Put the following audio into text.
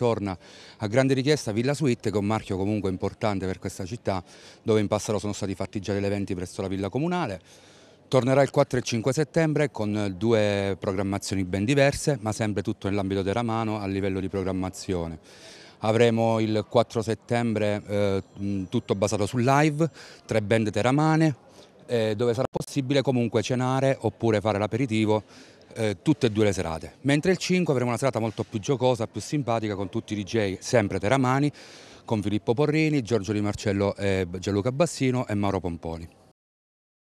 torna a grande richiesta Villa Suite che è un marchio comunque importante per questa città dove in passato sono stati fatti già degli eventi presso la Villa Comunale. Tornerà il 4 e 5 settembre con due programmazioni ben diverse ma sempre tutto nell'ambito teramano a livello di programmazione. Avremo il 4 settembre eh, tutto basato sul live, tre band teramane, eh, dove sarà possibile comunque cenare oppure fare l'aperitivo eh, tutte e due le serate. Mentre il 5 avremo una serata molto più giocosa, più simpatica con tutti i DJ sempre teramani, con Filippo Porrini, Giorgio Di Marcello, Gianluca Bassino e Mauro Pomponi.